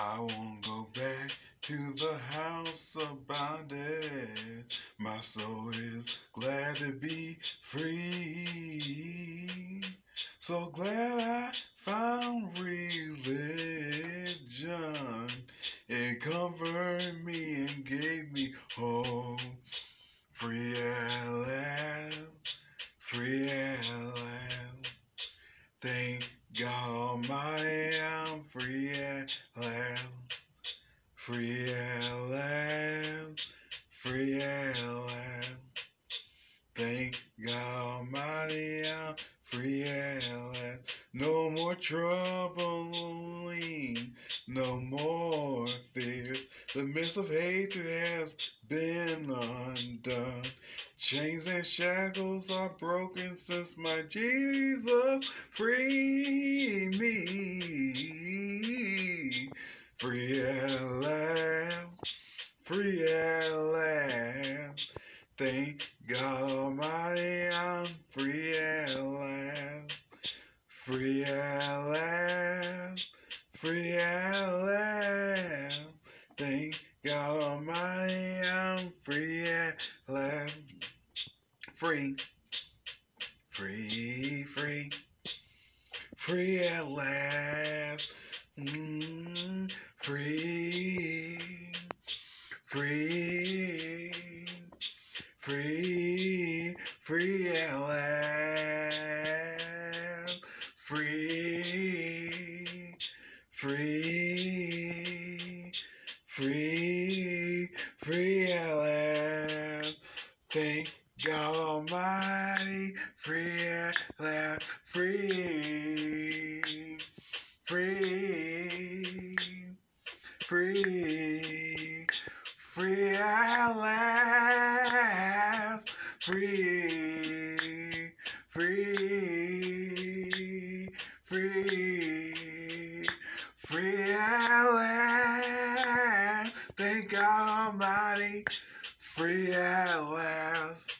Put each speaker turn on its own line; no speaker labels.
I won't go back to the house of bondage. My soul is glad to be free. So glad I found religion. It comforted me and gave me hope. Free at last, free at last. Thank Almighty, I'm free at last. Free at last, free at last. Thank God Almighty, I'm free at last. No more trouble, no more. The mist of hatred has been undone. Chains and shackles are broken since my Jesus freed me. Free at last, free at last. Thank God Almighty, I'm free at last. Free at last, free at last. God I'm free at last. Free, free, free, free at last. Mm, free, free, free, free at last. Free, free, free, free at last. Thank God Almighty, free at last, free, free, free, free at last, free, free, free, free at last. Thank God Almighty, Free at last.